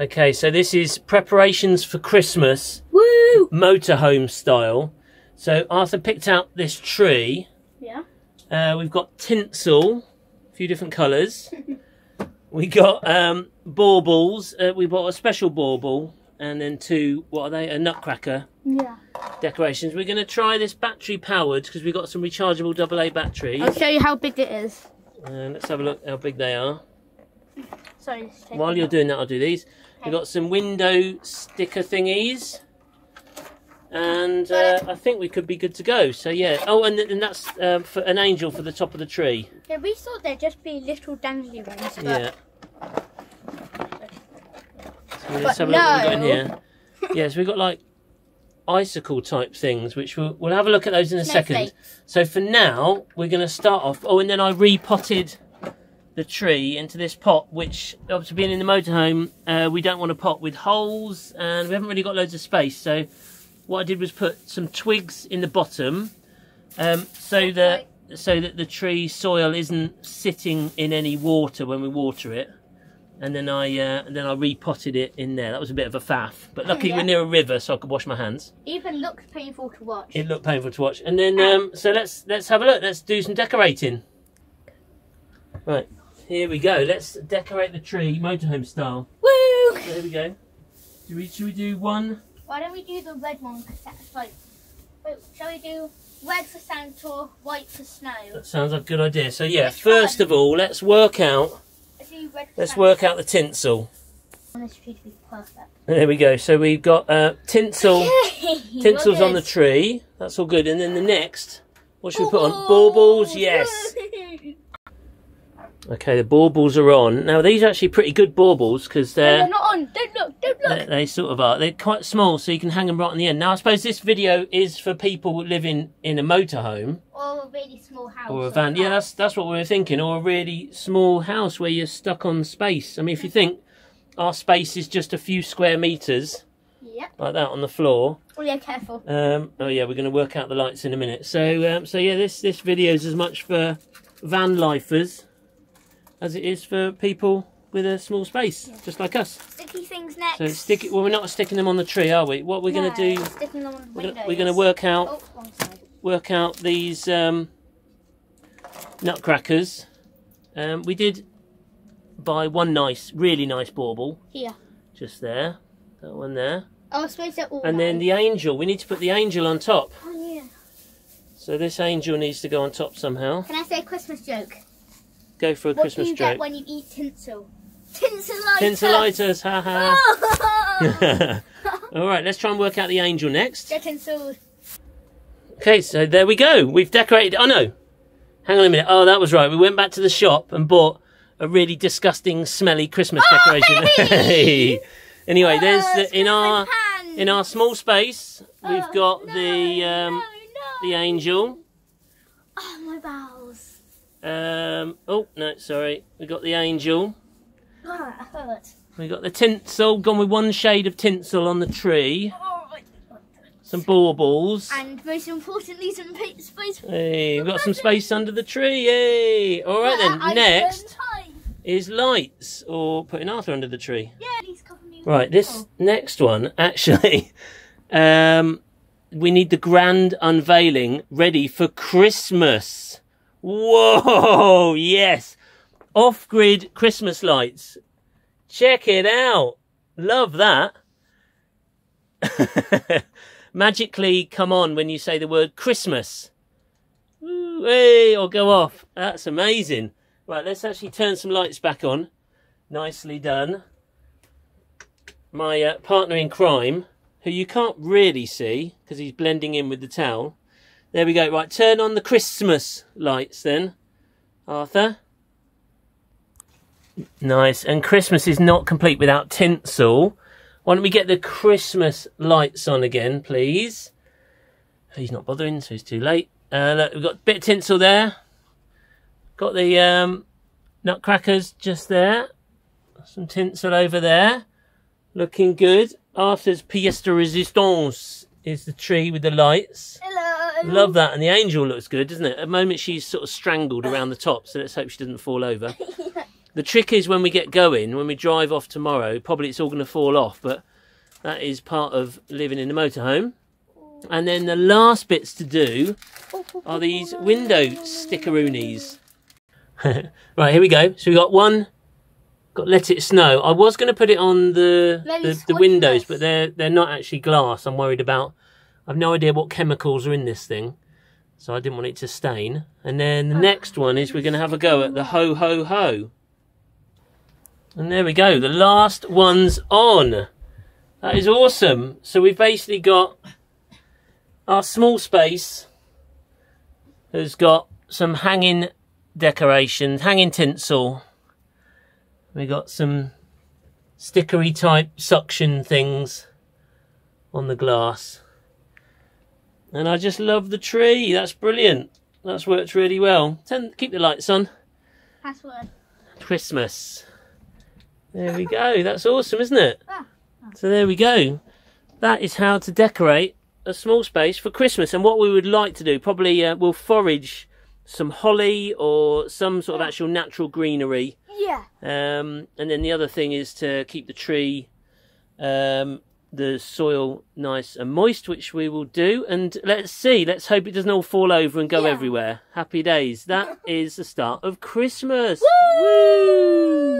Okay, so this is preparations for Christmas, Woo! motorhome style. So Arthur picked out this tree. Yeah. Uh, we've got tinsel, a few different colours. we got um, baubles. Uh, we bought a special bauble, and then two. What are they? A nutcracker Yeah. decorations. We're going to try this battery powered because we've got some rechargeable AA batteries. I'll show you how big it is. Uh, let's have a look how big they are. Sorry. While you're doing that, I'll do these. We've got some window sticker thingies. And uh, I think we could be good to go. So yeah. Oh, and, and that's um, for an angel for the top of the tree. Yeah, we thought they'd just be little dangly ones, Yeah. So let's But have a look what we've got in no. here. Yes, we've got like icicle type things, which we'll, we'll have a look at those in a second. Snowflakes. So for now, we're going to start off. Oh, and then I repotted the tree into this pot, which obviously being in the motorhome, uh, we don't want a pot with holes, and we haven't really got loads of space. So what I did was put some twigs in the bottom, um, so that so that the tree soil isn't sitting in any water when we water it. And then I uh, and then I repotted it in there. That was a bit of a faff, but luckily Yeah. we're near a river, so I could wash my hands. even looked painful to watch. It looked painful to watch. And then, um, so let's let's have a look. Let's do some decorating. Right, here we go. Let's decorate the tree, motorhome style. Woo! There we go. Should we, should we do one? Why don't we do the red one? Cause that's like. Wait, shall we do red for Santa, white for snow? That sounds like a good idea. So yeah, Which first one? of all, let's work out. Let's do red for Let's work out the tinsel. This tree to be perfect. There we go. So we've got uh, tinsel. Tinsel's on the tree. That's all good. And then the next, what should we put on? Baubles. Yes. Okay, the baubles are on. Now these are actually pretty good baubles because they're. No, they're not on. Don't look. Don't They, look. they sort of are. They're quite small, so you can hang them right on the end. Now, I suppose this video is for people living in a motorhome Or a really small house. or a van. Yeah, that's that's what we were thinking. Or a really small house where you're stuck on space. I mean, if you think our space is just a few square meters Yep. like that on the floor. Oh yeah, careful. Um, oh yeah, we're going to work out the lights in a minute. So um, so yeah, this this video is as much for van lifers as it is for people with a small space, just like us. Sticky things next. So stick. Well, we're not sticking them on the tree, are we? What we're going to do? Sticking them on the We're gonna, windows. we're gonna work out Oh, work out these um, nutcrackers. Um, we did buy one nice, really nice bauble Here. just there, that one there, Oh, I suppose they're all. and then the angel. We need to put the angel on top. Oh yeah. So this angel needs to go on top somehow. Can I say a Christmas joke? Go for a what Christmas do you get when you eat tinsel? Tinselitis. Tinselitis, haha. Oh! All right, let's try and work out the angel next. Get tinsel. Okay, so there we go. We've decorated. Oh no, hang on a minute. Oh, that was right. We went back to the shop and bought a really disgusting, smelly Christmas Oh, decoration. hey! anyway, there's Oh, the, in our hand. in our small space. We've Oh, got no, the um, no, no. the angel. Oh my bowels. Um, oh no, sorry. We got the angel. Oh, it hurts. We got the tinsel. Gone with one shade of tinsel on the tree. Oh, Some baubles. And most importantly, some space. Hey, we've got some space under the tree. Yay! All right I then. Next is lights or putting Arthur under the tree. Yeah, please cover me. Right. This tinsel. next one actually, um, we need the grand unveiling ready for Christmas. Whoa! Yes, off-grid Christmas lights. Check it out. Love that. Magically come on when you say the word Christmas. Woo, hey, or go off. That's amazing. Right, let's actually turn some lights back on. Nicely done. My uh, partner in crime, who you can't really see because he's blending in with the towel. There we go. Right, turn on the Christmas lights then, Arthur. Nice. And Christmas is not complete without tinsel. Why don't we get the Christmas lights on again, please? He's not bothering, so it's too late. Uh, look, we've got a bit of tinsel there. Got the um, nutcrackers just there. Some tinsel over there. Looking good. Arthur's pièce de résistance is the tree with the lights. Love that. And the angel looks good, doesn't it? At the moment, she's sort of strangled around the top, so let's hope she doesn't fall over. The trick is when we get going, when we drive off tomorrow, probably it's all going to fall off, but that is part of living in the motorhome. And then the last bits to do are these window stickeroonies. right, here we go. So we got one, got let it snow. I was going to put it on the the, the windows, but they're they're not actually glass. I'm worried about. I've no idea what chemicals are in this thing, so I didn't want it to stain. And then the next one is we're going to have a go at the ho ho ho. And there we go. The last one's on. That is awesome. So we've basically got our small space has got some hanging decorations, hanging tinsel. We've got some stickery type suction things on the glass. And I just love the tree. That's brilliant. That's worked really well. Turn, keep the lights on. Password. Christmas. There we go. That's awesome, isn't it? Ah. So there we go. That is how to decorate a small space for Christmas. And what we would like to do, probably uh, we'll forage some holly or some sort of actual natural greenery. Yeah. Um, and then the other thing is to keep the tree, um, the soil nice and moist, which we will do. And let's see. Let's hope it doesn't all fall over and go Yeah. everywhere. Happy days. That is the start of Christmas. Woo!